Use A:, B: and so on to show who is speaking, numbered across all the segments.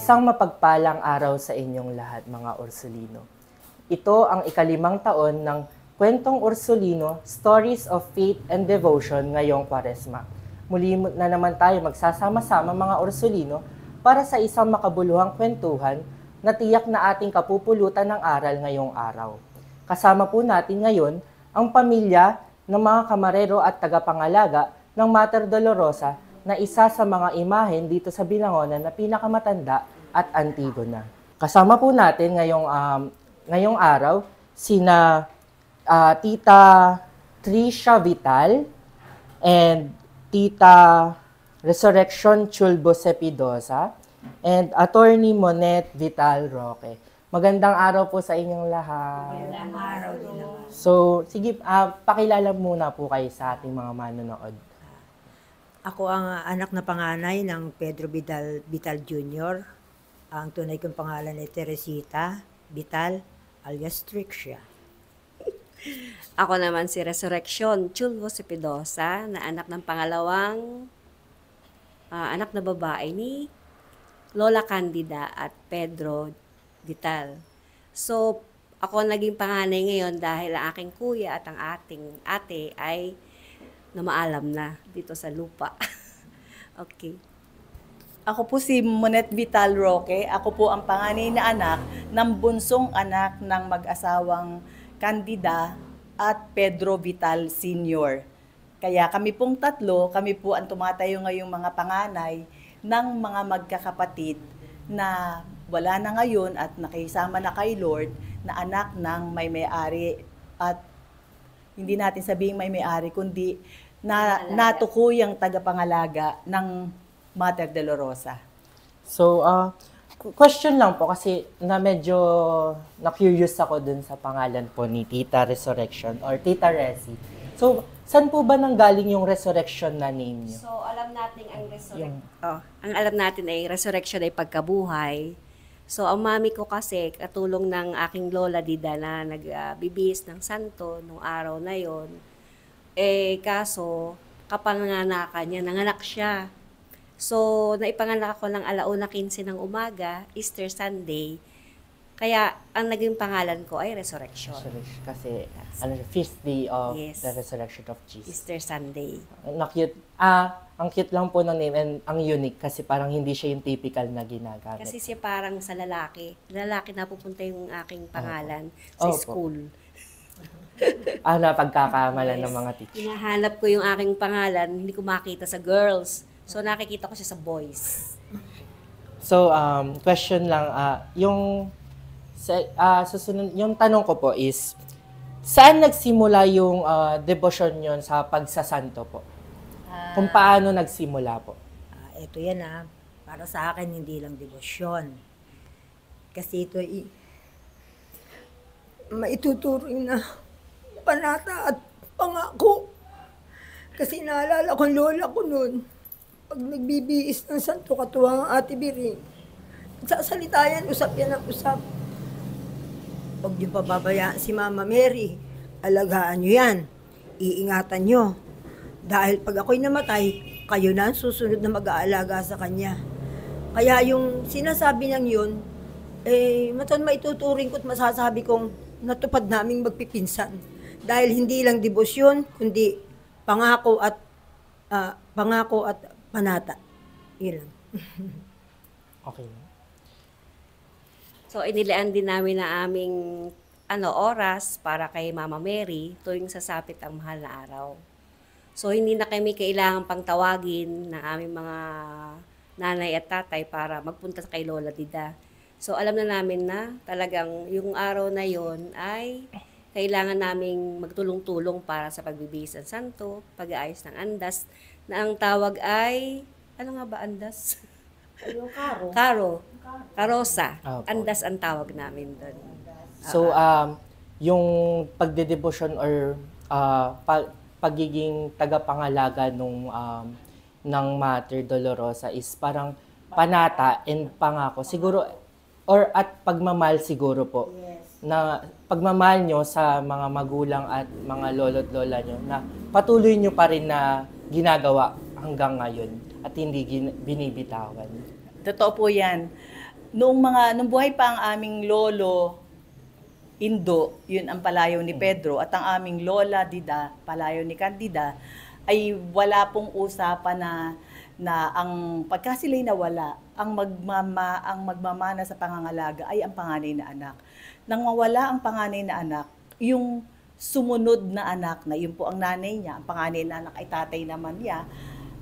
A: Isang mapagpalang araw sa inyong lahat mga Ursulino. Ito ang ikalimang taon ng Kwentong Ursulino, Stories of Faith and Devotion ngayong Kwaresma. Muli na naman tayo magsasama-sama mga Ursulino para sa isang makabuluhang kwentuhan na tiyak na ating kapupulutan ng aral ngayong araw. Kasama po natin ngayon ang pamilya ng mga kamarero at tagapangalaga ng Mater Dolorosa na isa sa mga imahen dito sa Binangonan na pinakamatanda at Antigona. Kasama po natin ngayong um, ngayong araw sina uh, Tita Trisha Vital and Tita Resurrection Chulbo Sepidosa and Attorney Monet Vital Roque. Magandang araw po sa inyong lahat.
B: Magandang araw din.
A: So, sige, uh, pakilala muna po kayo sa ating mga manonood.
B: Ako ang anak na panganay ng Pedro Vidal, Vital Jr. Ang tunay kong pangalan ay Teresita Vital alias Trixia.
C: Ako naman si Resurrection Chulvo Sepidosa na anak ng pangalawang uh, anak na babae ni Lola Candida at Pedro Vital. So, ako naging panganay ngayon dahil ang aking kuya at ang ating ate ay namaalam na dito sa lupa. okay.
D: Ako po si Monet Vital Roque. Ako po ang panganay na anak ng bunsong anak ng mag-asawang Candida at Pedro Vital Sr. Kaya kami pong tatlo, kami po ang tumatayo ngayong mga panganay ng mga magkakapatid na wala na ngayon at nakisama na kay Lord na anak ng may may-ari at hindi natin sabihin may may-ari kundi na natukuyang tagapangalaga ng Mater Dolorosa.
A: So, uh, question lang po kasi na medyo na-curious ako dun sa pangalan po ni Tita Resurrection or Tita Resi. So, saan po ba nanggaling yung resurrection na name niyo?
C: So, alam natin ang resurrection. Oh, ang alam natin ay resurrection ay pagkabuhay. So, ang mami ko kasi, katulong ng aking lola Dida na nagbibis ng santo nung araw na yon eh, kaso, kapanganakan niya, nanganak siya. So, naipanganak ako ng alauna 15 ng umaga, Easter Sunday. Kaya, ang naging pangalan ko ay Resurrection.
A: Resurrection kasi ano, siya, feast day of
C: Yes.
A: the resurrection of Jesus.
C: Easter Sunday.
A: Na cute. Ah, ang cute lang po ng name and ang unique kasi parang hindi siya yung typical na ginagamit.
C: Kasi siya parang sa lalaki. Lalaki na pupunta yung aking pangalan sa
A: Opo.
C: school.
A: ah, napagkakamalan ng mga teacher.
C: Hinahanap ko yung aking pangalan, hindi ko makita sa girls. So nakikita ko siya sa boys.
A: So, um, question lang, ah, yung, sa, ah, susunod, yung tanong ko po is, saan nagsimula yung ah, devotion yon sa pagsasanto po? Kung paano nagsimula po?
B: Ah, ito yan ah, para sa akin hindi lang debosyon. Kasi ito ay maituturing na panata at pangako. Kasi naalala ko lola ko noon, pag nagbibiis ng santo katuwang ang ate Biring, nagsasalita yan, usap yan ang usap. Huwag niyo pababayaan si Mama Mary. Alagaan niyo yan. Iingatan niyo. Dahil pag ako'y namatay, kayo na ang susunod na mag-aalaga sa kanya. Kaya yung sinasabi niyang yun, eh, matan maituturing ko't masasabi kong natupad naming magpipinsan. Dahil hindi lang debosyon, kundi pangako at ah, pangako at panata. Yun lang.
A: Okay.
C: So inilaan din namin na aming ano oras para kay Mama Mary tuwing sasapit ang mahal na araw. So hindi na kami kailangan pang tawagin ng aming mga nanay at tatay para magpunta kay Lola Dida. So alam na namin na talagang yung araw na yon ay kailangan naming magtulong-tulong para sa pagbibihis ng santo, pag-aayos ng andas, na ang tawag ay, ano nga ba andas?
B: Yung karo.
C: Karo. Karosa.
A: Opo.
C: Andas ang tawag namin doon.
A: So, um, yung pagdedebosyon or ah, pa- pagiging tagapangalaga nung um, ng Mater Dolorosa is parang panata and pangako. Siguro, or at pagmamahal siguro po. Na pagmamahal nyo sa mga magulang at mga lolo't lola nyo na patuloy nyo pa rin na ginagawa hanggang ngayon at hindi gin- binibitawan.
D: Totoo po yan. noong mga, nung buhay pa ang aming lolo, Indo, yun ang palayaw ni Pedro, at ang aming lola Dida, palayaw ni Candida, ay wala pong usapan na na ang pagka sila'y nawala, ang magmama ang magmamana sa pangangalaga ay ang panganay na anak. Nang mawala ang panganay na anak, yung sumunod na anak na yun po ang nanay niya, ang panganay na anak ay tatay naman niya,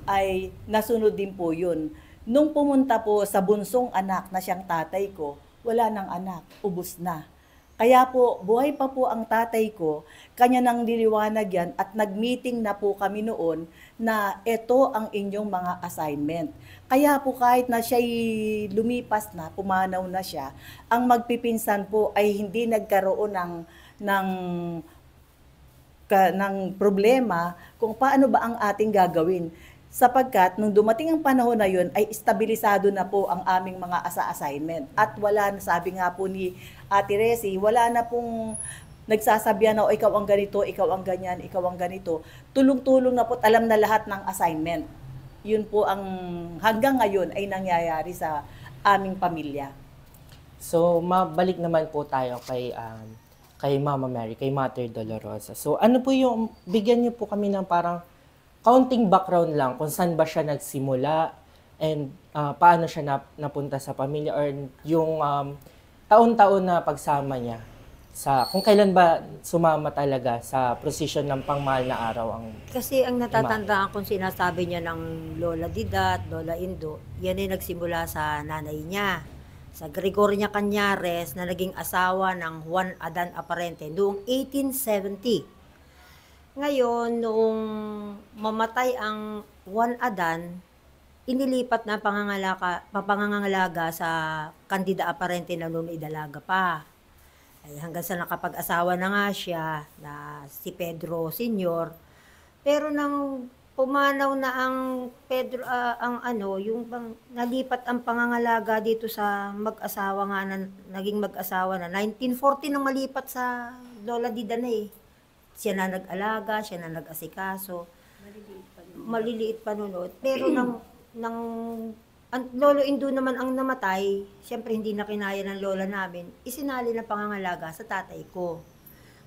D: ay nasunod din po yun. Nung pumunta po sa bunsong anak na siyang tatay ko, wala nang anak, ubus na. Kaya po, buhay pa po ang tatay ko, kanya nang diliwanag yan at nag-meeting na po kami noon na ito ang inyong mga assignment. Kaya po kahit na siya lumipas na, pumanaw na siya, ang magpipinsan po ay hindi nagkaroon ng, ng ka, ng problema kung paano ba ang ating gagawin. Sapagkat nung dumating ang panahon na yun, ay estabilisado na po ang aming mga asa-assignment. At wala na, sabi nga po ni Ate Resi, wala na pong nagsasabihan na, o ikaw ang ganito, ikaw ang ganyan, ikaw ang ganito. Tulong-tulong na po, alam na lahat ng assignment. Yun po ang hanggang ngayon ay nangyayari sa aming pamilya.
A: So, mabalik naman po tayo kay um, kay Mama Mary, kay Mother Dolorosa. So, ano po yung, bigyan niyo po kami ng parang kaunting background lang kung saan ba siya nagsimula and uh, paano siya nap- napunta sa pamilya or yung um, taon-taon na pagsama niya sa kung kailan ba sumama talaga sa prosesyon ng pangmahal na araw ang
B: Kasi ang natatandaan kong sinasabi niya ng Lola Dida at Lola Indo, yan ay nagsimula sa nanay niya. Sa Gregoria Cañares na naging asawa ng Juan Adan Aparente noong 1870. Ngayon, noong mamatay ang Juan Adan, inilipat na pangangalaga, papangangalaga sa Candida Aparente na noon ay dalaga pa. Ay hanggang sa nakapag-asawa na nga siya na si Pedro Senior. Pero nang pumanaw na ang Pedro ah, ang ano, yung bang nalipat ang pangangalaga dito sa mag-asawa nga na naging mag-asawa na 1940 nang malipat sa Lola Dida na eh. Siya na nag-alaga, siya na nag-asikaso. Maliliit pa noon. Pero nang nang ang lolo Indo naman ang namatay, siyempre hindi na kinaya ng lola namin, isinali na pangangalaga sa tatay ko.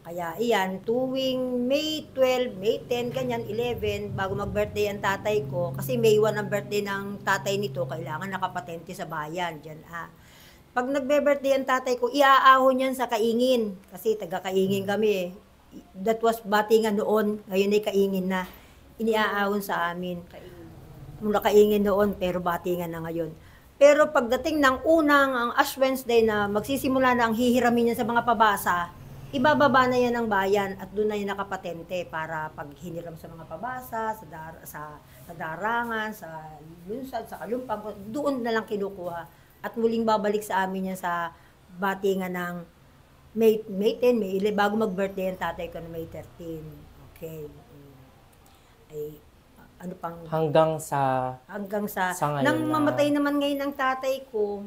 B: Kaya iyan, tuwing May 12, May 10, ganyan, 11, bago mag-birthday ang tatay ko, kasi May 1 ang birthday ng tatay nito, kailangan nakapatente sa bayan, dyan ah. Pag nagbe-birthday ang tatay ko, iaahon yan sa kaingin, kasi taga-kaingin kami eh. That was batingan noon, ngayon ay kaingin na. Iniaahon sa amin mula kaingin noon pero batingan na ngayon. Pero pagdating ng unang ang Ash Wednesday na magsisimula na ang hihiramin niya sa mga pabasa, ibababa na yan ng bayan at doon na yan nakapatente para pag hiniram sa mga pabasa, sa, dar, sa, sa darangan, sa lunsad, sa kalumpang, doon na lang kinukuha. At muling babalik sa amin yan sa batingan ng May, May 10, May 11, bago mag-birthday ang tatay ko na May 13. Okay. Mm. Ay, ano pang
A: hanggang sa
B: hanggang sa,
A: Sa ngayon
B: nang
A: na-
B: mamatay naman ngayon ang tatay ko,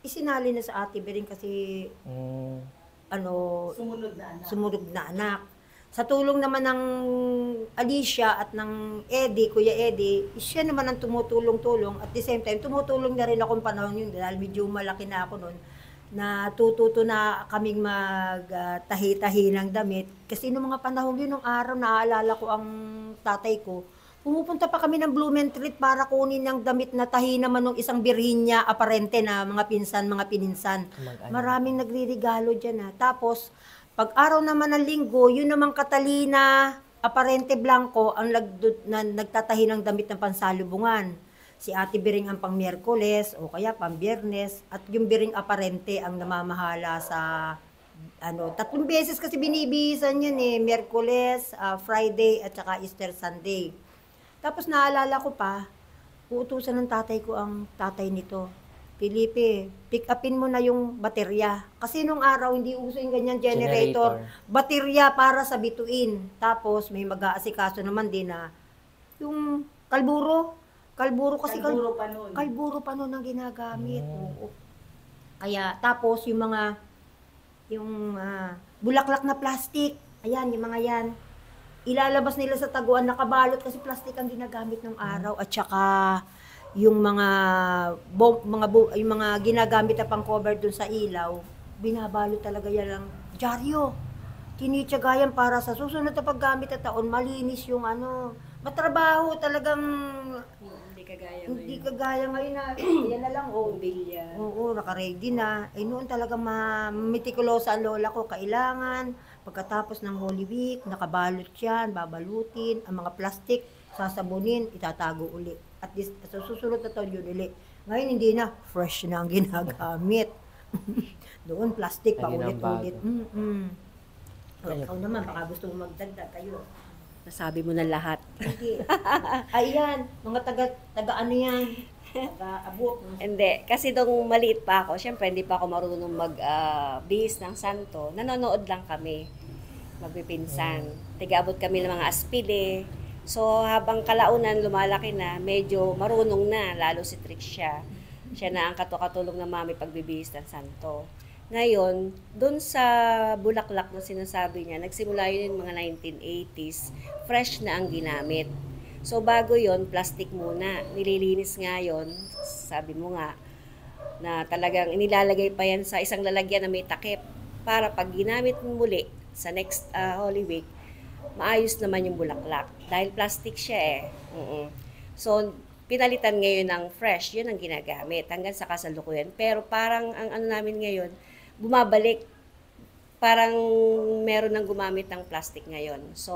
B: isinali na sa ate Bering kasi
A: mm,
B: ano
D: Sumunod na anak.
B: sumunod na anak. Sa tulong naman ng Alicia at ng Eddie, Kuya Eddie, siya naman ang tumutulong-tulong. At the same time, tumutulong na rin akong panahon yun dahil medyo malaki na ako noon na tututo na kaming magtahi-tahi ng damit. Kasi noong mga panahon yun, nung araw, naaalala ko ang tatay ko, Pumupunta pa kami ng Blumentritt para kunin ng damit na tahi naman ng isang birhin niya, aparente na mga pinsan, mga pininsan. Maraming nagririgalo dyan ha. Tapos, pag araw naman ng linggo, yun namang Catalina, aparente blanco, ang nagdu- na, nagtatahi ng damit ng pansalubungan. Si Ate Biring ang pang Miyerkules o kaya pang Biyernes at yung Biring aparente ang namamahala sa ano, tatlong beses kasi binibihisan yun eh, Miyerkules, ah, Friday at saka Easter Sunday. Tapos naalala ko pa, uutusan ng tatay ko ang tatay nito. Felipe, pick upin mo na yung baterya. Kasi nung araw, hindi uso yung ganyan generator.
A: Generator.
B: Baterya para sa bituin. Tapos may mag-aasikaso naman din na yung kalburo. Kalburo kasi kal-
D: Kalburo pa noon.
B: kalburo pa noon ang ginagamit.
A: Mm.
B: Oo. Kaya tapos yung mga yung ah, bulaklak na plastic, ayan, yung mga yan, ilalabas nila sa taguan, nakabalot kasi plastic ang ginagamit ng araw. At saka, yung mga bom, mga bu- yung mga ginagamit na pang cover dun sa ilaw, binabalo talaga yan lang dyaryo. Tinitsagayan para sa susunod na paggamit na taon, malinis yung ano, matrabaho talagang
C: Hindi kagaya
B: hindi kagaya ngayon na yan na lang oh.
C: Bilya.
B: Oo, naka-ready na. Eh noon talaga ma mitikulosa ang lola ko. Kailangan, pagkatapos ng Holy Week, nakabalot yan, babalutin, ang mga plastic, sasabunin, itatago uli. At this, sa susunod na taon yun uli. Ngayon hindi na, fresh na ang ginagamit. Doon, plastic, paulit-ulit.
A: bago.
B: Mm-mm. Ikaw naman, baka gusto mo magdagdag kayo.
C: Nasabi mo na lahat.
B: Hindi. Ayan, mga taga, taga ano yan? Abot.
C: Hindi, kasi nung maliit pa ako, syempre hindi pa ako marunong mag-bihis ng santo. Nanonood lang kami, magpipinsan. Tiga-abot kami ng mga aspile. So habang kalaunan lumalaki na, medyo marunong na, lalo si Trixia. Siya na ang katukatulong ng mami pagbibihis ng santo. Ngayon, doon sa bulaklak na sinasabi niya, nagsimula yun yung mga 1980s, fresh na ang ginamit. So bago yon plastic muna. Nililinis nga yon sabi mo nga, na talagang inilalagay pa yan sa isang lalagyan na may takip para pag ginamit mo muli sa next ah, Holy Week, maayos naman yung bulaklak. Dahil plastic siya eh. Mm-mm. So, pinalitan ngayon ng fresh, yun ang ginagamit hanggang sa kasalukuyan. Pero parang ang ano namin ngayon, bumabalik. Parang meron ng gumamit ng plastic ngayon. So,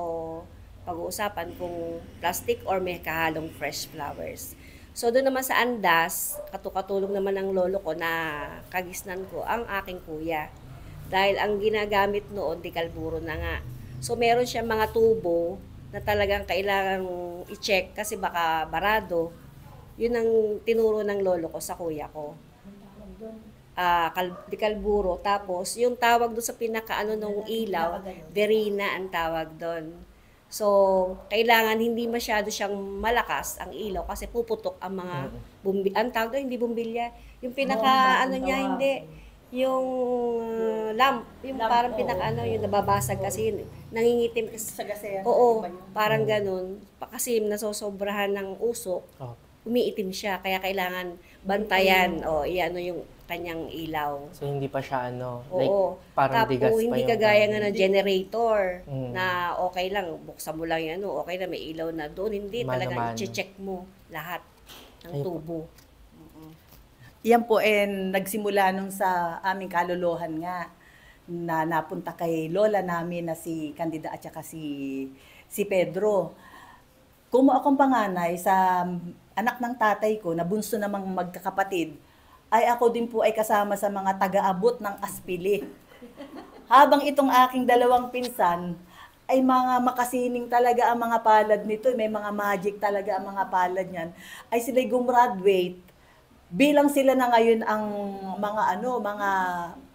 C: pag-uusapan kung plastic or may kahalong fresh flowers. So, doon naman sa Andas, katukatulong naman ng lolo ko na kagisnan ko, ang aking kuya. Dahil ang ginagamit noon, di kalburo na nga. So, meron siya mga tubo na talagang kailangan i-check kasi baka barado. Yun ang tinuro ng lolo ko sa kuya ko. Ah, kal- di kalburo. Tapos, yung tawag doon sa pinakaano ng ilaw, verina ang tawag doon. So, kailangan hindi masyado siyang malakas ang ilaw kasi puputok ang mga bumbi ang tawag doon, hindi bumbilya. Yung pinaka ano niya hindi yung uh, lamp, yung parang pinaka ano, yung nababasag kasi nangingitim kasi.
D: Sagasayan.
C: Oo, parang ganun. Pa- Kasi nasosobrahan ng usok,
A: Oh.
C: Umiitim siya. Kaya kailangan bantayan o iano yung kanyang ilaw.
A: So hindi pa siya ano, like
C: Oo.
A: parang
C: Tapos,
A: digas pa
C: hindi
A: yung
C: kagaya nga
A: gamit.
C: ng generator
A: Mm.
C: na okay lang, buksan mo lang yan, ano, okay na may ilaw na doon. Hindi, talaga
A: Mano-mano.
C: i-check mo lahat ng
A: Ayun
C: tubo.
D: Yan po eh, nagsimula nung sa aming kaluluhan nga na napunta kay lola namin na si Candida at saka si, si Pedro. Kumo akong panganay sa anak ng tatay ko na bunso namang magkakapatid, ay ako din po ay kasama sa mga taga-abot ng aspili. Habang itong aking dalawang pinsan, ay mga makasining talaga ang mga palad nito, may mga magic talaga ang mga palad niyan, ay sila'y gumraduate bilang sila na ngayon ang mga ano, mga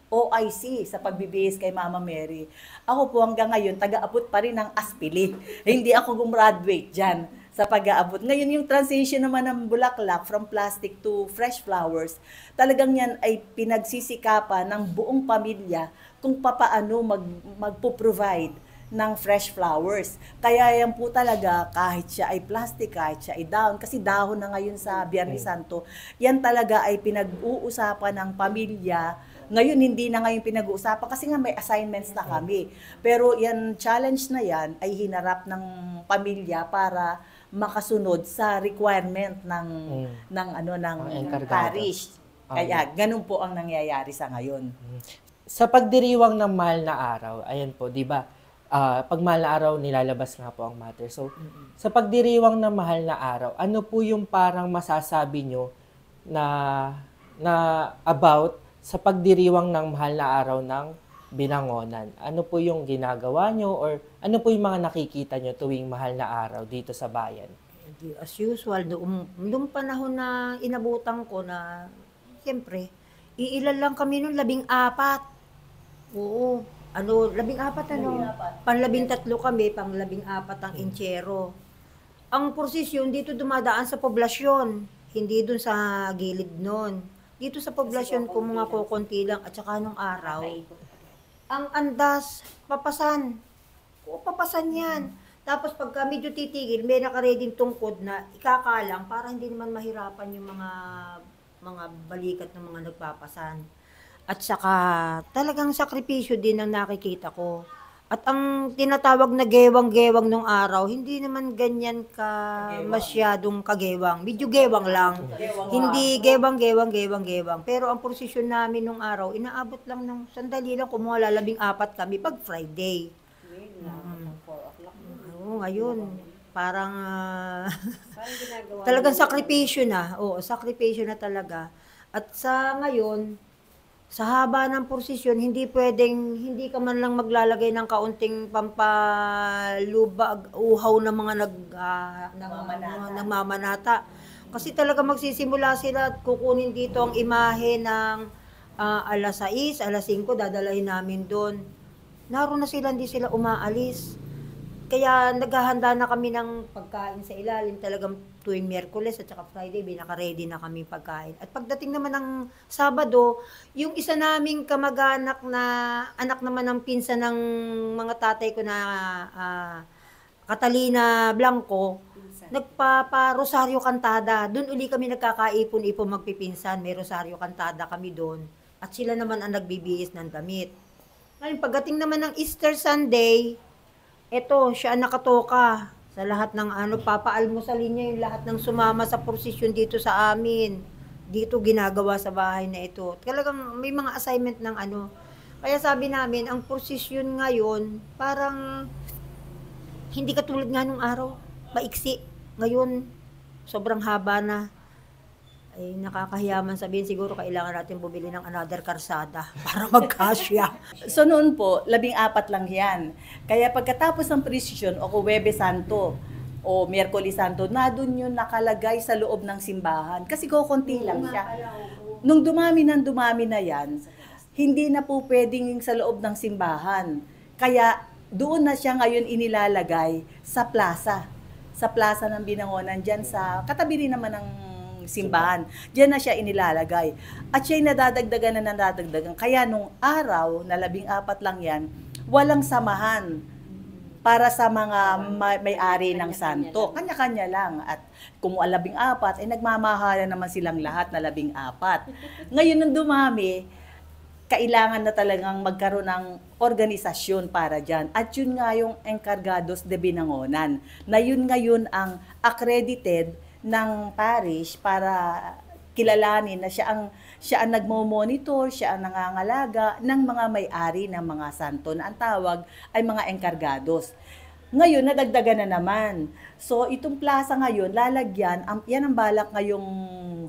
D: OIC sa pagbibihis kay Mama Mary. Ako po hanggang ngayon, taga-abot pa rin ng aspili. Hindi ako gumraduate dyan sa pag-aabot. Ngayon yung transition naman ng bulaklak from plastic to fresh flowers, talagang yan ay pinagsisikapan ng buong pamilya kung papaano mag, magpo-provide ng fresh flowers. Kaya yan po talaga, kahit siya ay plastic, kahit siya ay dahon, kasi dahon na ngayon sa Biyernes Santo, yan talaga ay pinag-uusapan ng pamilya. Ngayon, hindi na ngayon pinag-uusapan kasi nga may assignments na kami. Pero yan, challenge na yan ay hinarap ng pamilya para makasunod sa requirement ng
A: Mm.
D: ng ano ng
A: Ang enkargado.
D: parish. Kaya ganun po ang nangyayari sa ngayon.
A: Sa pagdiriwang ng mahal na araw, ayan po, di ba? ah, pag mahal na araw, nilalabas nga po ang matter. So, sa pagdiriwang ng mahal na araw, ano po yung parang masasabi nyo na, na about sa pagdiriwang ng mahal na araw ng binangonan? Ano po yung ginagawa nyo or ano po yung mga nakikita nyo tuwing mahal na araw dito sa bayan?
B: Di, As usual, noong, noong panahon na inabutan ko na, siyempre, iilan lang kami noon, labing apat. Oo, ano, labing apat ano? Panlabing tatlo kami, pang labing apat ang inchero. Ang prosesyon dito dumadaan sa poblasyon, hindi dun sa gilid noon. Dito sa poblasyon ko mga kukunti lang at saka nung araw, ang andas, papasan. Oo, papasan yan. Tapos pagka medyo titigil, may nakareding tungkod na ikakalang para hindi naman mahirapan yung mga mga balikat ng mga nagpapasan. At saka talagang sakripisyo din ang nakikita ko. At ang tinatawag na gewang-gewang nung araw, hindi naman ganyan ka masyadong kagewang. Medyo gewang lang. hindi gewang-gewang, gewang-gewang. Pero ang prosesyon namin nung araw, inaabot lang ng sandali lang, kumuha lalabing apat kami pag Friday. Oo, ngayon, parang ah, talagang sakripisyo na. Oo, sakripisyo na talaga. At sa ngayon, sa haba ng prosesyon, hindi pwedeng, hindi ka man lang maglalagay ng kaunting pampalubag, uhaw ng mga nag, ah, ng, mga nagmamanata. Kasi talaga magsisimula sila at kukunin dito ang imahe ng ah, alas 6, alas 5, dadalahin namin doon. Naroon na sila, hindi sila umaalis. Kaya naghahanda na kami ng pagkain sa ilalim talagang tuwing Miyerkules at saka Friday, binaka-ready na kami pagkain. At pagdating naman ng Sabado, yung isa naming kamag-anak na anak naman ng pinsan ng mga tatay ko na ah, Catalina Blanco, nagpapa-rosaryo kantada. Doon uli kami nagkakaipon-ipon magpipinsan. May rosaryo kantada kami doon. At sila naman ang nagbibihis ng damit. Ngayon, pagdating naman ng Easter Sunday, eto, siya nakatoka sa lahat ng ano, papaalmusalin niya yung lahat ng sumama sa prosesyon dito sa amin. Dito ginagawa sa bahay na ito. Talagang may mga assignment ng ano. Kaya sabi namin, ang prosesyon ngayon, parang hindi katulad nga nung araw. Maiksi. Ngayon, sobrang haba na. Ay, nakakahiyaman sabihin siguro kailangan natin bumili ng another karsada para magkasya.
D: So noon po, labing apat lang yan. Kaya pagkatapos ng presisyon o Huwebe Santo o Miyerkules Santo, na doon yun nakalagay sa loob ng simbahan. Kasi kukunti lang siya. Nung dumami ng dumami na yan, hindi na po pwedeng sa loob ng simbahan. Kaya doon na siya ngayon inilalagay sa plaza. Sa plaza ng Binangonan dyan sa katabi rin naman ng simbahan. Diyan na siya inilalagay. At siya'y nadadagdagan na nadadagdagan. Kaya nung araw, na labing apat lang yan, walang samahan para sa mga ma- may-ari ng santo. Kanya-kanya lang. At kung labing apat, ay nagmamahala naman silang lahat na labing apat. Ngayon nung dumami, kailangan na talagang magkaroon ng organisasyon para dyan. At yun nga yung encargados de Binangonan, na yun ngayon ang accredited ng parish para kilalanin na siya ang siya ang nagmo-monitor, siya ang nangangalaga ng mga may-ari ng mga santo na ang tawag ay mga encargados. Ngayon, nadagdagan na naman. So, itong plaza ngayon, lalagyan, ang, yan ang balak ngayong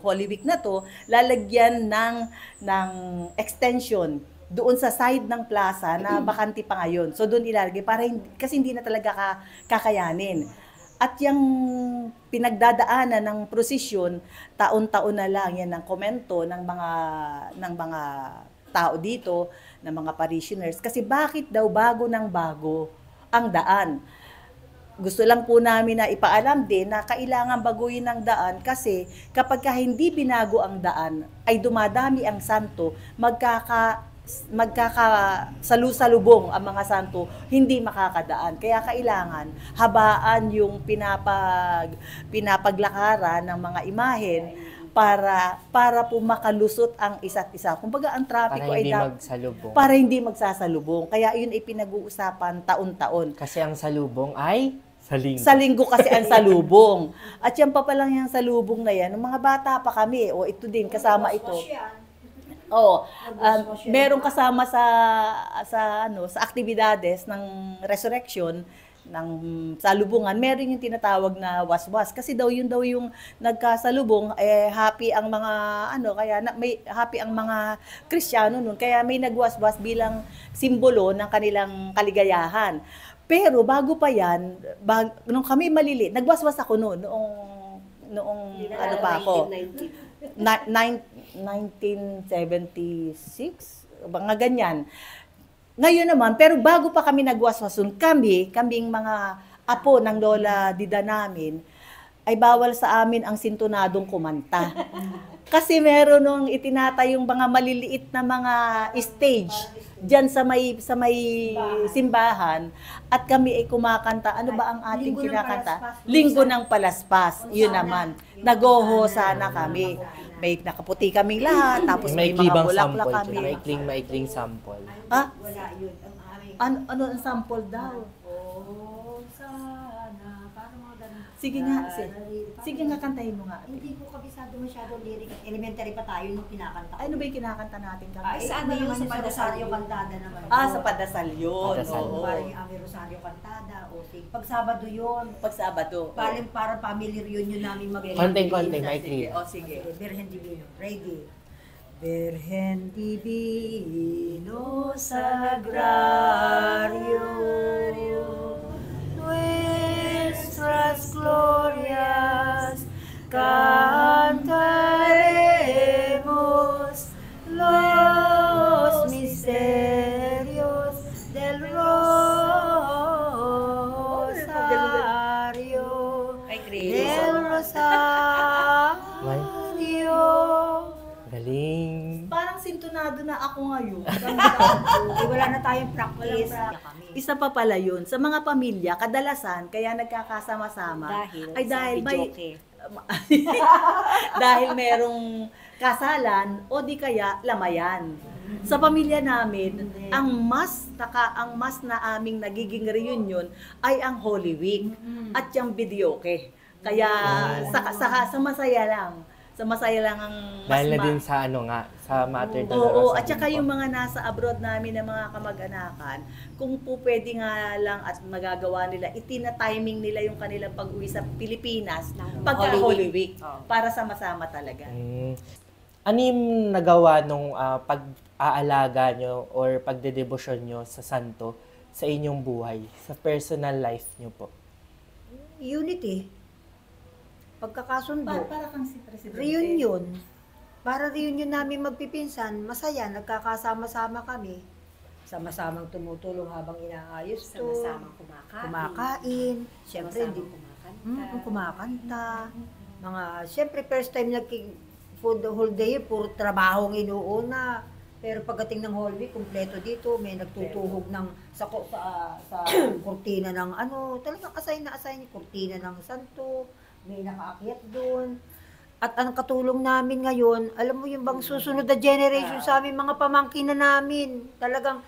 D: Holy Week na to, lalagyan ng, ng extension doon sa side ng plaza na bakanti pa ngayon. So, doon ilalagay para hindi, kasi hindi na talaga ka, kakayanin. At yung pinagdadaanan ng prosesyon, taon-taon na lang yan ang komento ng mga ng mga tao dito, ng mga parishioners. Kasi bakit daw bago ng bago ang daan? Gusto lang po namin na ipaalam din na kailangan baguhin ang daan kasi kapag ka hindi binago ang daan ay dumadami ang santo, magkaka magkaka salu-salubong ang mga santo, hindi makakadaan. Kaya kailangan habaan yung pinapag pinapaglakaran ng mga imahen para para po makalusot ang isa't isa. Kumbaga ang
A: Para
D: trapiko ay
A: hindi
D: dap-
A: magsalubong.
D: para hindi magsasalubong. Kaya yun ay pinag-uusapan taon-taon.
A: Kasi ang salubong ay sa linggo.
D: Sa linggo kasi ang salubong. At yan pa palang yung salubong na yan, nung mga bata pa kami, o ito din, kasama ito. Oo. Um, merong kasama sa sa ano sa aktibidades ng resurrection ng salubungan, meron yung tinatawag na waswas. Kasi daw yun daw yung nagkasalubong eh happy ang mga ano kaya na, may happy ang mga Kristiyano noon kaya may nagwaswas bilang simbolo ng kanilang kaligayahan. Pero bago pa yan, bag, nung kami maliliit, nagwaswas ako noon noong noong ano pa ako. na, nine- 1976, mga ganyan. Ngayon naman, pero bago pa kami nagwaswasun, kami, kaming mga apo ng Lola Dida namin, ay bawal sa amin ang sintonadong kumanta. Kasi meron nung itinatayong mga maliliit na mga stage diyan sa may sa may simbahan at kami ay kumakanta. Ano ba ang ating
B: Linggo ng
D: kinakanta? Linggo ng Palaspas. Yun naman. Nagoho sana kami. May nakaputi kaming lahat, tapos may,
A: may
D: mga bulaklak kami.
A: May maikling, maikling sample.
D: Ah,
B: Wala yun. Ang aming...
D: ano, ano ang sample daw?
B: Oh, sana.
D: Sige nga, sige. Sige nga, kantahin mo nga.
B: Hindi ko kabisado masyado lyric. Elementary pa tayo nung kinakanta ko.
D: Ano ba yung kinakanta natin?
B: Ah, eh,
C: Saan
B: ano
C: yun?
B: naman
C: Sa
B: sa
C: Padasal
B: Rosario
C: yun?
B: Kantada naman.
D: Ah, sa Padasal yun.
A: Padasal.
D: Oo.
B: Parang yung aming Rosario Kantada. O sige. Pag Sabado yun.
D: Pag Sabado.
B: Parang para family reunion namin mag
A: Konting-konting,
D: Sige,
A: maikling.
D: o sige.
B: Virgen Divino. Ready. Virgen Divino Sagrario Nuestras glorias cantaremos los misterios
D: Sintonado na ako ngayon.
B: Eh, wala na tayong practice.
D: Isa pa pala yun, sa mga pamilya, kadalasan, kaya nagkakasama-sama,
C: Dahil
D: ay dahil
C: sa
D: may,
C: videoke.
D: dahil merong kasalan o di kaya lamayan. Sa pamilya namin, ang mas taka, ang mas na aming nagiging reunion ay ang Holy Week at yung videoke. Kaya sa, sa, sa masaya lang. Sa masaya lang ang mas
A: Dahil na
D: ma-
A: din sa ano nga, sa Mater
D: Oo,
A: Dolorosa.
D: at saka yung mga nasa abroad namin na mga kamag-anakan, kung po pwede nga lang at magagawa nila, itina-timing nila yung kanilang pag-uwi sa Pilipinas
C: Ng
D: pagka
C: Holy
D: Holy
C: Week. Oo.
D: para sama-sama talaga.
A: Mm. Ano yung nagawa nung ah, pag-aalaga nyo or pagdedebosyon nyo sa santo sa inyong buhay, sa personal life nyo po?
B: Unity. Pagkakasundo.
D: Pa- para kang si Presidente.
B: reunion. Para reunion namin magpipinsan, masaya, nagkakasama-sama kami. Sama-samang tumutulong habang inaayos to.
C: Sama-samang kumakain.
B: Kumakain. Siyempre, hindi
C: kumakanta.
B: Mm, kumakanta. Mga, siyempre, first time nag for the whole day, puro trabaho ang inuuna. Pero pagdating ng week, kumpleto dito, may nagtutuhog ng sa sa sa kurtina ng ano, talagang assign na assign kurtina ng santo, may nakaakyat doon. At ang katulong namin ngayon, alam mo yung bang susunod na generation sa amin, mga pamangkin na namin, talagang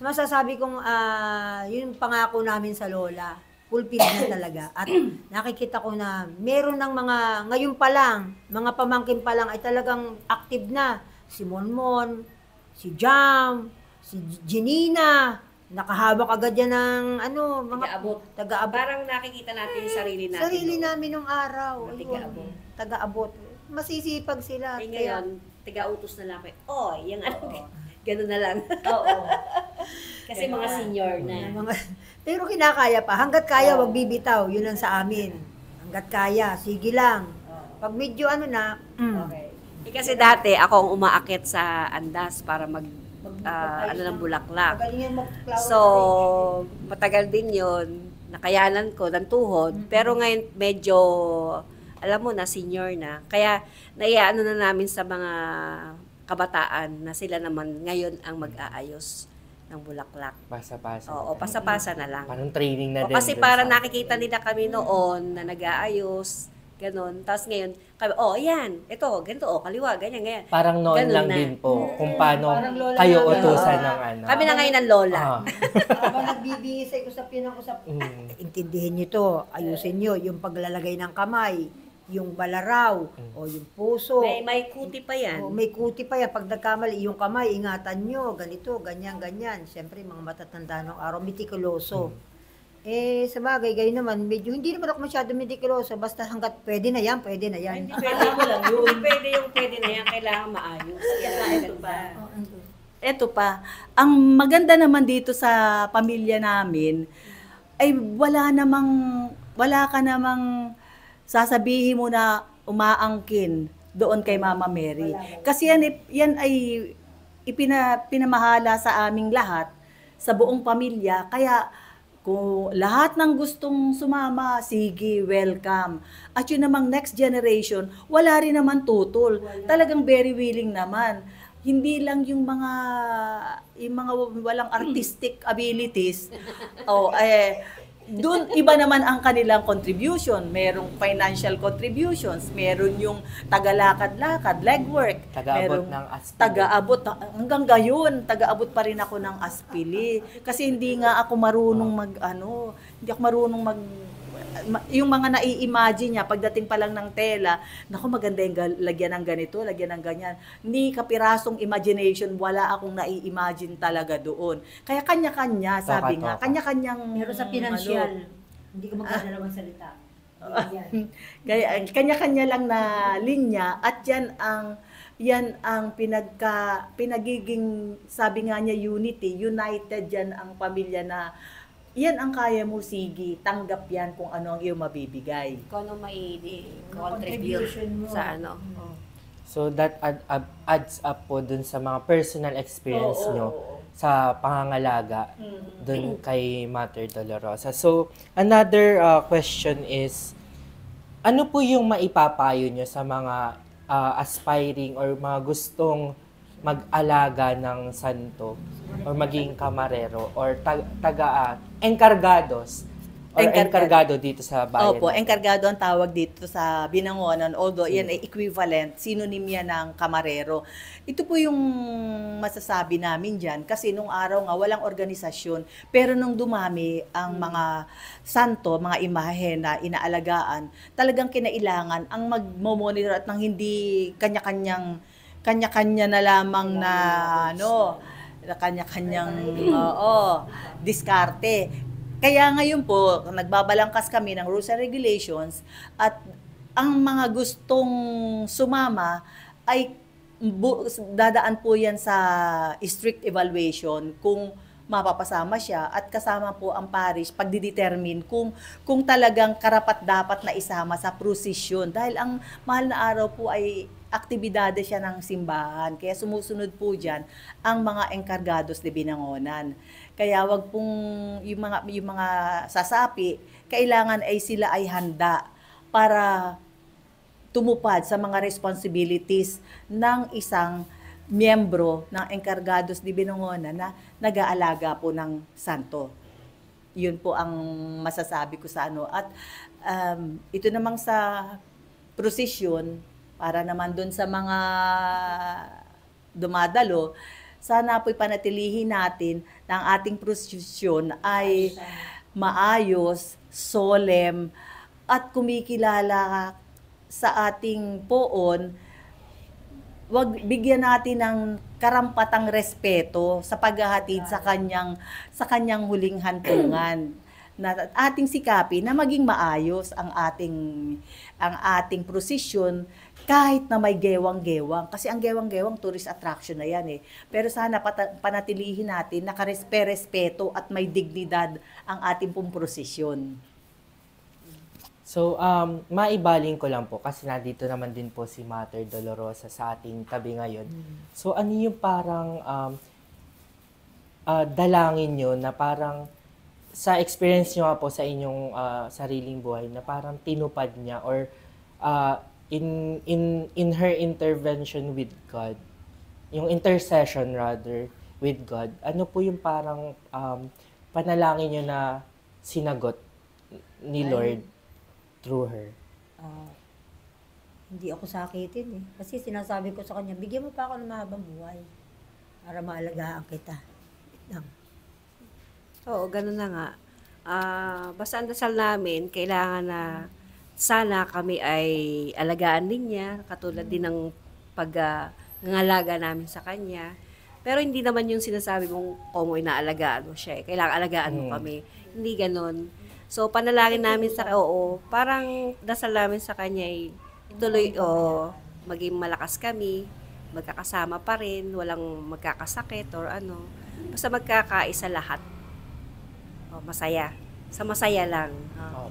B: masasabi kong ah, yun yung pangako namin sa lola. Fulfill na talaga. At nakikita ko na meron ng mga, ngayon pa lang, mga pamangkin pa lang ay talagang active na. Si Monmon, si Jam, si Janina, nakahawak agad yan ng ano, mga
C: Taga-abot.
B: taga-abot.
C: Parang nakikita natin yung sarili natin.
B: Sarili
C: no?
B: namin nung araw.
C: Mga
B: Ayun,
C: taga-abot.
B: Taga-abot. Masisipag sila.
C: Eh
B: Kaya-
C: ngayon, tiga-utos na lang kayo. Oy, yung ano, ganun na lang.
B: Oo.
C: Kasi mga senior na.
B: Mga, pero kinakaya pa. Hanggat kaya, wag bibitaw. Yun ang sa amin. Hanggat kaya, sige lang. Pag medyo ano na, mm,
C: Eh, kasi dati, ako ang umaakit sa andas para mag, ah, ano ng bulaklak. So, matagal din yun. Nakayanan ko ng tuhod. Pero ngayon, medyo, alam mo na, senior na. Kaya, naiyaano na namin sa mga kabataan na sila naman ngayon ang mag-aayos ng bulaklak.
A: Pasa-pasa.
C: Oo, pasa-pasa na lang.
A: Parang training na
C: O,
A: din.
C: kasi para nakikita nila kami noon na nag-aayos, ganun. Tapos ngayon, kami, oh, yan, ito, ganito, oh, kaliwa, ganyan, ganyan.
A: Parang noon
C: Ganun
A: lang
C: na.
A: din po kung paano
B: lola
A: kayo
B: namin.
A: utusan ng ano.
C: Kami na ngayon ang lola.
A: Ah.
B: Habang nagbibisay, usap yun ang usap.
A: Mm.
B: Intindihin nyo to. Ayusin nyo. Yung paglalagay ng kamay, yung balaraw, o yung puso.
C: May, may kuti pa yan.
B: O, may kuti pa yan. Pag nagkamali, yung kamay, ingatan nyo. Ganito, ganyan, ganyan. Siyempre, mga matatanda ng araw, mitikuloso. Eh, sa bagay, gayon naman, medyo, hindi naman ako masyado mitikuloso. Basta hanggat pwede na yan, pwede na yan.
C: Hindi pwede mo lang yun. Hindi pwede yung pwede na yan. Kailangan maayos. Kailangan ito pa.
D: Eto pa, ang maganda naman dito sa pamilya namin, ay wala namang, wala ka namang sasabihin mo na umaangkin doon kay Mama Mary. Kasi yan, yan ay ipina, pinamahala sa aming lahat, sa buong pamilya. Kaya Kung lahat ng gustong sumama, sige, welcome. At yun namang next generation, wala rin naman tutol. Talagang very willing naman. Hindi lang yung mga yung mga walang artistic abilities. oh, eh doon iba naman ang kanilang contribution. Merong financial contributions, meron yung tagalakad-lakad, legwork,
A: Taga-abot
D: merong
A: ng aspili.
D: taga-abot hanggang gayon, taga-abot pa rin ako ng aspili kasi hindi nga ako marunong mag ano, hindi ako marunong mag ma- yung mga nai-imagine niya pagdating pa lang ng tela, naku maganda yung gal- lagyan ng ganito, lagyan ng ganyan. Ni kapirasong imagination, wala akong nai-imagine talaga doon. Kaya kanya-kanya, sabi nga,
A: Toka-toka.
D: kanya-kanyang
B: Pero sa
D: ano,
B: pinansyal, hindi ka magdadalawang salita. Yan.
D: kaya kanya-kanya lang na linya at yan ang yan ang pinagka pinagiging sabi nga niya unity, united yan ang pamilya na yan ang kaya mo sige, tanggap yan kung ano ang iyong mabibigay.
C: Ikaw nung may
E: contribution mo.
C: contribute sa ano.
A: So that add, add- adds up po dun sa mga personal experience
D: Oo,
A: nyo
D: oo, oo.
A: sa pangangalaga
D: Mm.
A: dun kay Mother Dolorosa. So another uh, question is ano po yung maipapayo nyo sa mga uh, aspiring or mga gustong mag-alaga ng santo or maging kamarero or tag- taga encargados or
D: Encargado.
A: encargado dito sa bayan.
D: Opo,
A: natin?
D: enkargado ang tawag dito sa binangonan, although yan ay equivalent, synonym yan ng kamarero. Ito po yung masasabi namin dyan, kasi nung araw nga walang organisasyon, pero nung dumami ang mga santo, mga imahe na inaalagaan, talagang kinailangan ang magmo-monitor at nang hindi kanya-kanyang kanya-kanya na lamang na ano, na kanya-kanyang oo, diskarte. Kaya ngayon po, nagbabalangkas kami ng rules and regulations at ang mga gustong sumama ay bu- dadaan po yan sa strict evaluation kung mapapasama siya at kasama po ang parish pagdidetermine kung kung talagang karapat dapat na isama sa prosesyon. Dahil ang mahal na araw po ay aktibidade siya ng simbahan kaya sumusunod po diyan ang mga enkargados de binangonan kaya wag pong yung mga yung mga sasapi kailangan ay sila ay handa para tumupad sa mga responsibilities ng isang miyembro ng Encargados de Binangonan na nag-aalaga po ng santo. Yun po ang masasabi ko sa ano. At um, ito namang sa prosesyon, para naman dun sa mga dumadalo, sana po'y panatilihin natin na ang ating prosesyon ay maayos, solemn, at kumikilala sa ating poon, wag bigyan natin ng karampatang respeto sa paghahatid sa kanyang sa kanyang huling hantungan. Na ating sikapin na maging maayos ang ating ang ating prosesyon kahit na may gewang-gewang. Kasi ang gewang-gewang tourist attraction na yan eh. Pero sana pata- panatilihin natin nakarespe-respeto at may dignidad ang ating pong prosesyon.
A: So, um, maibaling ko lang po kasi nandito naman din po si Mother Dolorosa sa ating tabi ngayon. So, ano yung parang um, ah, dalangin nyo na parang sa experience nyo po sa inyong ah, sariling buhay na parang tinupad niya or ah, in, in, in her intervention with God, yung intercession rather with God, ano po yung parang um, panalangin nyo na sinagot ni Lord through her?
B: Ah, hindi ako sakitin eh. Kasi sinasabi ko sa kanya, bigyan mo pa ako ng mahabang buhay para maalagaan kita. Lang.
C: Oo, ganun na nga. Ah, basta ang dasal namin, kailangan na sana kami ay alagaan din niya, katulad din ng pag-ngalaga namin sa kanya. Pero hindi naman yung sinasabi mong, oh, mo inaalagaan mo siya. eh. Kailangan alagaan mo
A: Mm.
C: kami. Hindi ganun. So, panalangin namin sa, oo, parang dasal namin sa kanya ay tuloy, oo, maging malakas kami, magkakasama pa rin, walang magkakasakit or ano. Basta magkakaisa lahat. Oh, masaya. Sa masaya lang.
A: Oh.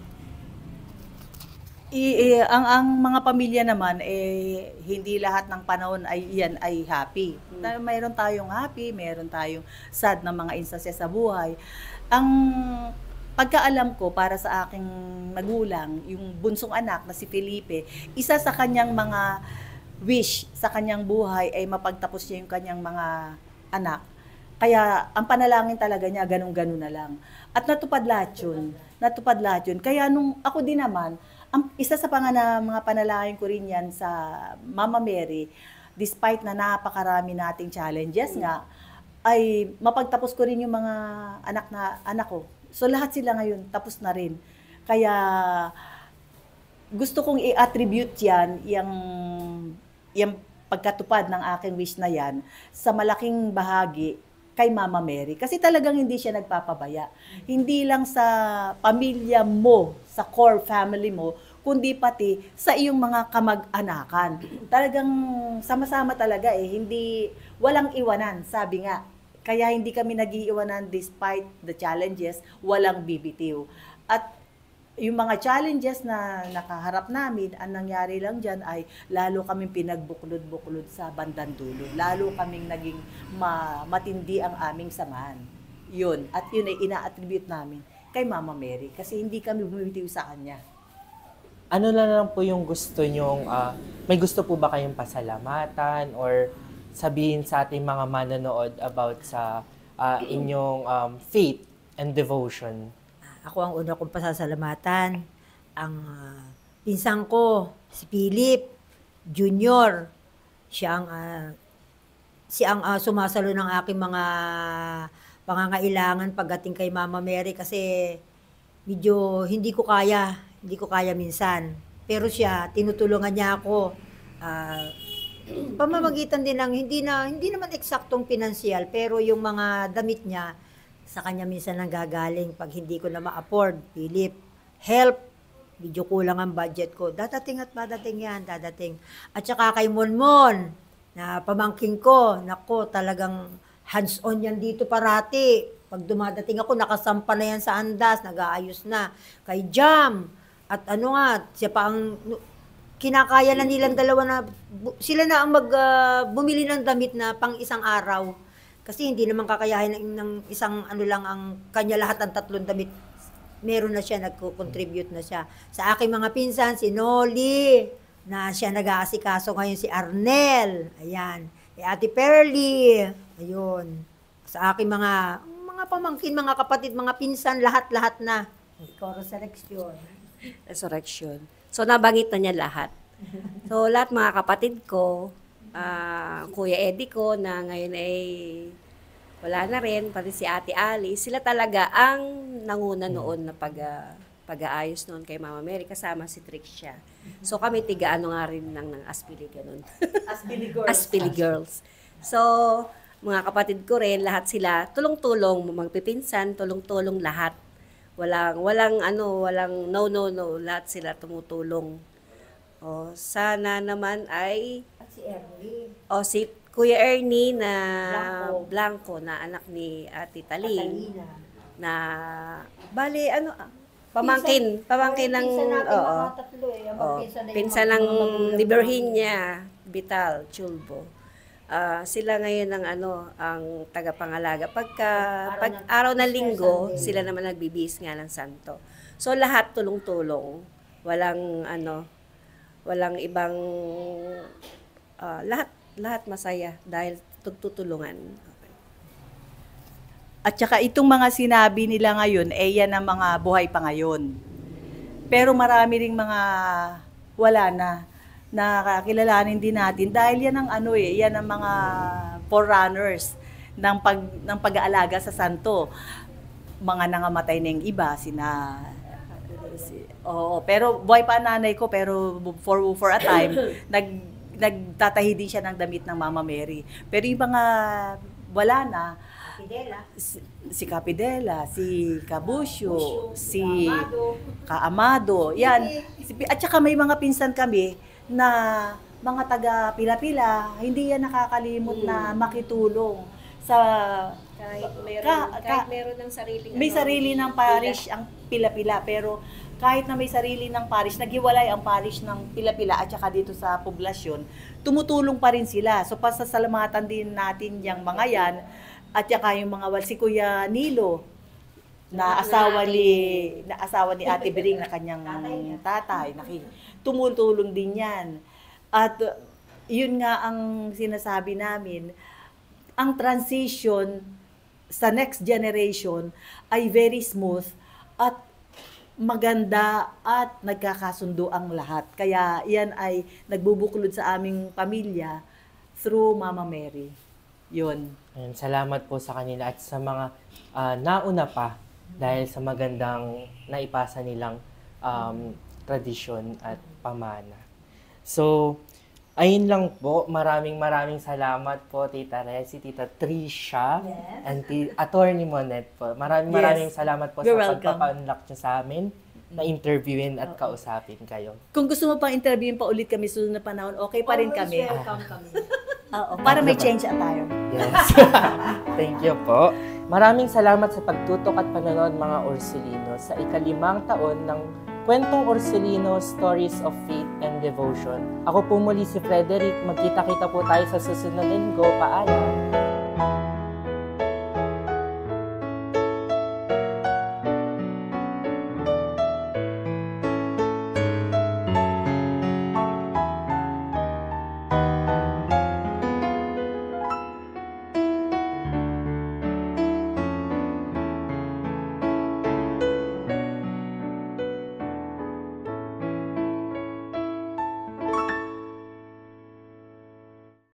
D: I, i- ang ang mga pamilya naman eh hindi lahat ng panahon ay yan ay happy. Na, mayroon tayong happy, mayroon tayong sad na mga instances sa buhay. Ang pagkaalam ko para sa aking magulang, yung bunsong anak na si Felipe, isa sa kanyang mga wish sa kanyang buhay ay mapagtapos niya yung kanyang mga anak. Kaya ang panalangin talaga niya, ganun-ganun na lang. At natupad lahat yun. Natupad lahat yun. Kaya nung ako din naman, ang isa sa pangana, mga panalangin ko rin yan sa Mama Mary, despite na napakarami nating challenges nga, ay mapagtapos ko rin yung mga anak na anak ko. So lahat sila ngayon tapos na rin. Kaya gusto kong i-attribute yan, yung, yung pagkatupad ng aking wish na yan, sa malaking bahagi kay Mama Mary. Kasi talagang hindi siya nagpapabaya. Hindi lang sa pamilya mo, sa core family mo, kundi pati sa iyong mga kamag-anakan. Talagang sama-sama talaga eh. Hindi, walang iwanan, sabi nga. Kaya hindi kami nag-iiwanan despite the challenges, walang bibitiw. At yung mga challenges na nakaharap namin, ang nangyari lang dyan ay lalo kaming pinagbuklod-buklod sa bandang dulo. Lalo kaming naging ma- matindi ang aming samahan. Yun. At yun ay ina-attribute namin kay Mama Mary kasi hindi kami bumibitiw sa kanya.
A: Ano na lang po yung gusto nyong, ah, may gusto po ba kayong pasalamatan or sabihin sa ating mga manonood about sa ah, inyong um, faith and devotion?
B: Ako ang una kong pasasalamatan. Ang ah, pinsan ko, si Philip Junior. Siya ang ah, siya ang ah, sumasalo ng aking mga pangangailangan pagdating kay Mama Mary kasi medyo hindi ko kaya, hindi ko kaya minsan. Pero siya, tinutulungan niya ako. Ah, pamamagitan din ng hindi na hindi naman eksaktong pinansyal pero yung mga damit niya sa kanya minsan nanggagaling pag hindi ko na ma-afford. Philip, help. Medyo kulang ang budget ko. Dadating at dadating yan, dadating. At saka kay Monmon, na pamangking ko, nako, talagang hands-on yan dito parati. Pag dumadating ako, nakasampa na yan sa andas, nag-aayos na. Kay Jam, at ano nga, siya pa ang kinakaya na nilang dalawa na sila na ang mag ah, bumili ng damit na pang isang araw. Kasi hindi naman kakayahin ng, ng isang ano lang ang kanya lahat ng tatlong damit. Meron na siya, nagko-contribute na siya. Sa aking mga pinsan, si Noli, na siya nag-aasikaso ngayon si Arnel. Ayan. Si Ate Perly. Ayun. Sa aking mga mga pamangkin, mga kapatid, mga pinsan, lahat-lahat na. Ikaw, Resurrection.
C: resurrection. So, nabangit na niya lahat. So, lahat mga kapatid ko, ah, Kuya Eddie ko, na ngayon ay wala na rin, pati si Ate Ali, sila talaga ang nanguna noon na pag, ah, pag-aayos noon kay Mama Mary, kasama si Trixia. So, kami tiga-ano nga rin ng, ng Aspili, ganun.
D: Aspili girls.
C: Aspili Girls. So, mga kapatid ko rin, lahat sila, tulong-tulong, magpipinsan, tulong-tulong lahat. Walang, walang ano, walang no, no, no, lahat sila tumutulong. O, sana naman ay,
B: At si Ernie.
C: o si Kuya Ernie na
B: Blanco.
C: Blanco, na anak ni Ate Taling,
B: Catalina.
C: na, bali, ano, ah, pamangkin, pamangkin ng,
B: Pinsan natin
C: oo.
B: eh. Ang
C: Oh,
B: pinsan na yung
C: pinsan
B: mga-
C: ng ni. Virginia, Vital, Chulbo. Ah, sila ngayon ang ano, ang tagapangalaga. Pagka
B: Araw
C: pag
B: ng-
C: araw ng linggo,
B: Sunday.
C: sila naman nagbibihis nga ng santo. So lahat tulong-tulong. Walang ano, walang ibang ah, lahat lahat masaya dahil tugtutulungan.
D: At saka itong mga sinabi nila ngayon, eh yan ang mga buhay pa ngayon. Pero marami ring mga wala na na kakilalanin din natin dahil yan ang ano eh, yan ang mga forerunners ng pag ng pag-aalaga sa santo. Mga nangamatay na yung iba, sina si, Oo, pero buhay pa ang nanay ko pero for for a time nag nagtatahi din siya ng damit ng Mama Mary. Pero yung mga wala na,
B: Fidela.
D: si, si Capidela, si Cabusyo,
B: Busyo,
D: si
B: Amado.
D: Kaamado, yan. At saka may mga pinsan kami na mga taga pila-pila, hindi yan nakakalimot na makitulong sa
C: Kahit meron,
D: Ka-
C: kahit
D: ka-
C: meron ng sariling
D: may
C: ano,
D: sarili ng parish ang pila-pila pero kahit na may sarili ng parish, naghiwalay ang parish ng pila-pila at saka dito sa poblasyon, tumutulong pa rin sila. So pasasalamatan din natin yung mga yan at saka yung mga wal si Kuya Nilo na asawa ni na asawa ni Ate Bering na kanyang tatay. Naki, tumutulong din 'yan. At yun nga ang sinasabi namin, ang transition sa next generation ay very smooth at maganda at nagkakasundo ang lahat. Kaya yan ay nagbubuklod sa aming pamilya through Mama Mary. Yun.
A: Ayun, salamat po sa kanila at sa mga ah, nauna pa dahil sa magandang naipasa nilang um, tradisyon at pamana. So, ayun lang po. Maraming maraming salamat po, Tita Resi, Tita Trisha, and ti- Attorney Monet po. Maraming
D: Yes.
A: maraming salamat po
D: You're
A: sa
D: welcome.
A: pagpapaunlak niyo sa amin na interviewin at kausapin kayo.
D: Kung gusto mo pang interviewin pa ulit kami susunod na panahon, okay pa rin kami.
B: welcome kami.
D: Oo, para may change attire.
A: Yes. Thank you po. Maraming salamat sa pagtutok at panonood mga Ursulino sa ikalimang taon ng Kwentong Ursulino Stories of Faith and Devotion. Ako po muli si Frederick. Magkita-kita po tayo sa susunod linggo. Paalam!